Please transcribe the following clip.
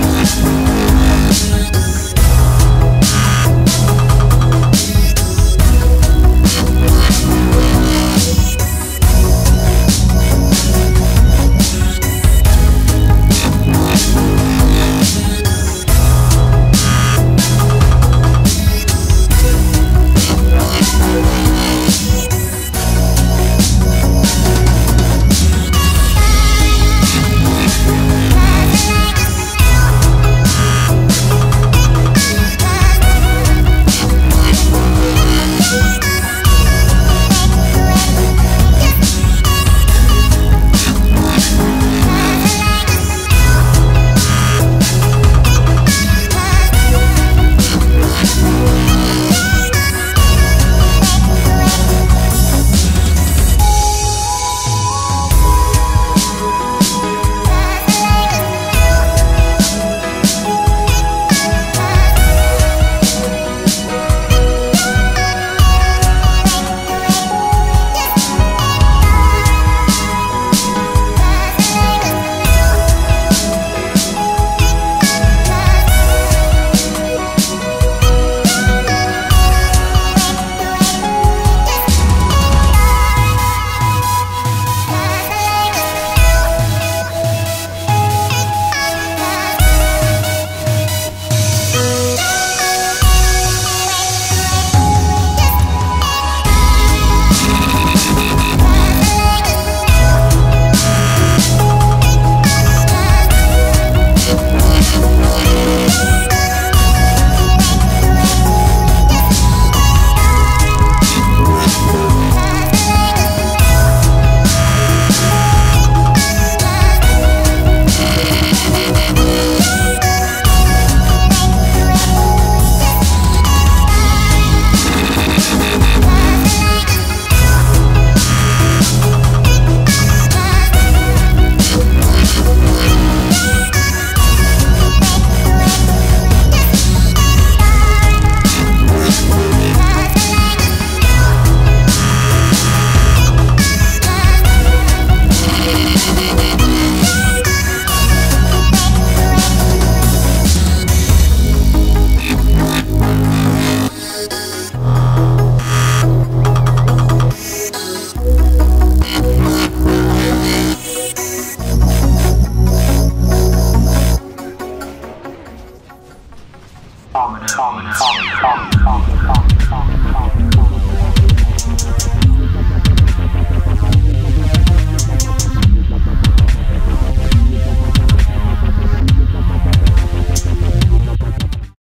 Música Common, common, common, common, common, common, common, common, common.